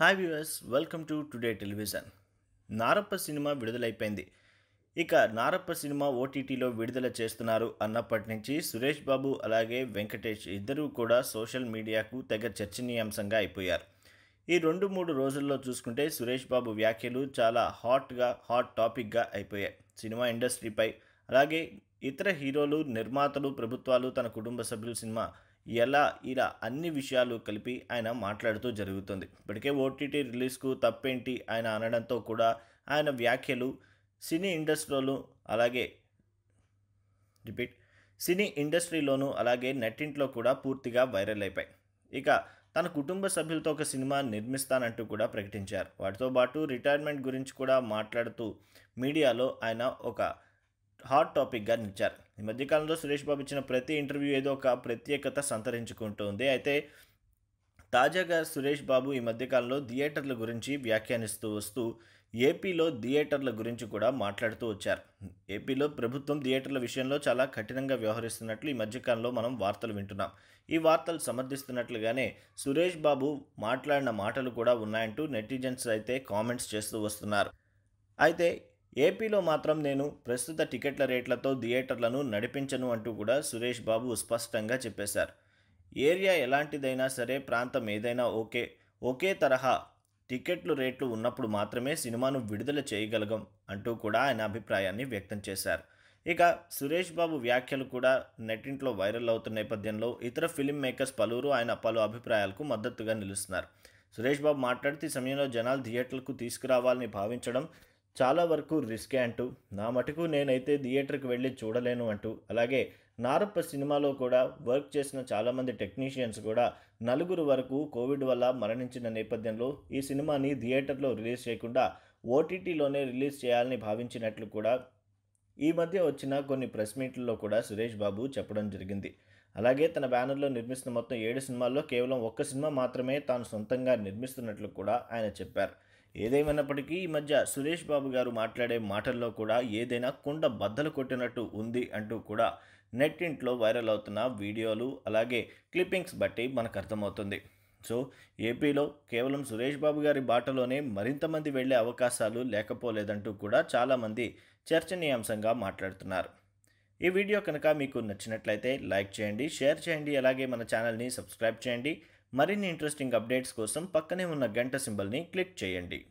Hi viewers welcome to today television. Narappa cinema విడుదలైపోయింది. ఇక Narappa cinema ఓటీటీలో విడుదల చేస్తున్నారు అన్నప్పటి నుంచి సురేష్ బాబు అలాగే వెంకటేష్ ఇద్దరూ కూడా సోషల్ మీడియాకు తెగ చర్చనీయాంశంగా అయిపోయారు. ఈ రెండు మూడు రోజుల్లో చూసుకుంటే సురేష్ బాబు వ్యాఖ్యలు చాలా హాట్గా హాట్ టాపిక్గా అయిపోయాయి. సినిమా ఇండస్ట్రీపై అలాగే ఇతర హీరోలు నిర్మాతలు ప్రభుత్వాలు తన కుటుంబ సభ్యులు సినిమా ఎలా ఇలా అన్ని విషయాలు కలిపి ఆయన మాట్లాడుతూ జరుగుతుంది. ఇప్పటికే ఓటీటీ రిలీజ్కు తప్పేంటి ఆయన అనడంతో కూడా ఆయన వ్యాఖ్యలు సినీ ఇండస్ట్రీలోను అలాగే రిపీట్ సినీ ఇండస్ట్రీలోను అలాగే నెట్టింట్లో కూడా పూర్తిగా వైరల్ అయిపోయాయి. ఇక తన కుటుంబ సభ్యులతో ఒక సినిమా నిర్మిస్తానంటూ కూడా ప్రకటించారు. వాటితో పాటు రిటైర్మెంట్ గురించి కూడా మాట్లాడుతూ మీడియాలో ఆయన ఒక హాట్ టాపిక్గా నిలిచారు. ఈ మధ్యకాలంలో సురేష్ బాబు ఇచ్చిన ప్రతి ఇంటర్వ్యూ ఏదో ఒక ప్రత్యేకత సంతరించుకుంటుంది. అయితే తాజాగా సురేష్ బాబు ఈ మధ్యకాలంలో థియేటర్ల గురించి వ్యాఖ్యానిస్తూ వస్తూ ఏపీలో థియేటర్ల గురించి కూడా మాట్లాడుతూ వచ్చారు. ఏపీలో ప్రభుత్వం థియేటర్ల విషయంలో చాలా కఠినంగా వ్యవహరిస్తున్నట్లు ఈ మధ్యకాలంలో మనం వార్తలు వింటున్నాం. ఈ వార్తలు సమర్థిస్తున్నట్లుగానే సురేష్ బాబు మాట్లాడిన మాటలు కూడా ఉన్నాయంటూ నెటిజన్స్ అయితే కామెంట్స్ చేస్తూ వస్తున్నారు. అయితే ఏపీలో మాత్రం నేను ప్రస్తుత టికెట్ల రేట్లతో థియేటర్లను నడిపించను అంటూ కూడా సురేష్ బాబు స్పష్టంగా చెప్పేశారు. ఏరియా ఎలాంటిదైనా సరే ప్రాంతం ఏదైనా ఓకే ఒకే తరహా టికెట్లు రేట్లు ఉన్నప్పుడు మాత్రమే సినిమాను విడుదల చేయగలగం అంటూ కూడా ఆయన అభిప్రాయాన్ని వ్యక్తం చేశారు. ఇక సురేష్ బాబు వ్యాఖ్యలు కూడా నెట్టింట్లో వైరల్ అవుతున్న నేపథ్యంలో ఇతర ఫిలిం మేకర్స్ పలువురు ఆయన పలు అభిప్రాయాలకు మద్దతుగా నిలుస్తున్నారు. సురేష్ బాబు మాట్లాడుతూ ఈ సమయంలో జనాలు థియేటర్లకు తీసుకురావాలని భావించడం చాలా వరకు రిస్కే అంటూ నా మటుకు నేనైతే థియేటర్కి వెళ్ళి చూడలేను అంటూ అలాగే నారప్ప సినిమాలో కూడా వర్క్ చేసిన చాలామంది టెక్నీషియన్స్ కూడా నలుగురు వరకు కోవిడ్ వల్ల మరణించిన నేపథ్యంలో ఈ సినిమాని థియేటర్లో రిలీజ్ చేయకుండా ఓటీటీలోనే రిలీజ్ చేయాలని భావించినట్లు కూడా ఈ మధ్య వచ్చిన కొన్ని ప్రెస్ మీట్లలో కూడా సురేష్ బాబు చెప్పడం జరిగింది. అలాగే తన బ్యానర్లో నిర్మిస్తున్న మొత్తం ఏడు సినిమాల్లో కేవలం ఒక్క సినిమా మాత్రమే తాను సొంతంగా నిర్మిస్తున్నట్లు కూడా ఆయన చెప్పారు. ఏదేమైనప్పటికీ ఈ మధ్య సురేష్ బాబు గారు మాట్లాడే మాటల్లో కూడా ఏదైనా కుండ బద్దలు కొట్టినట్టు ఉంది అంటూ కూడా నెట్టింట్లో వైరల్ అవుతున్న వీడియోలు అలాగే క్లిప్పింగ్స్ బట్టి మనకు అర్థమవుతుంది. సో ఏపీలో కేవలం సురేష్ బాబు గారి బాటలోనే మరింత మంది వెళ్ళే అవకాశాలు లేకపోలేదంటూ కూడా చాలామంది చర్చనీయాంశంగా మాట్లాడుతున్నారు. ఈ వీడియో కనుక మీకు నచ్చినట్లయితే లైక్ చేయండి షేర్ చేయండి అలాగే మన ఛానల్ని సబ్స్క్రైబ్ చేయండి. మరిన్ని ఇంట్రెస్టింగ్ అప్డేట్స్ కోసం పక్కనే ఉన్న గంట సింబల్ని క్లిక్ చేయండి.